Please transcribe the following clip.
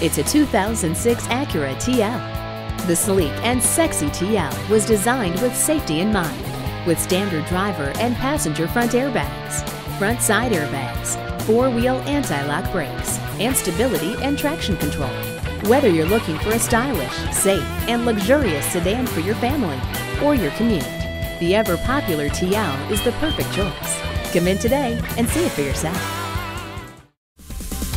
It's a 2006 Acura TL. The sleek and sexy TL was designed with safety in mind, with standard driver and passenger front airbags, front side airbags, four-wheel anti-lock brakes, and stability and traction control. Whether you're looking for a stylish, safe, and luxurious sedan for your family or your commute, the ever-popular TL is the perfect choice. Come in today and see it for yourself.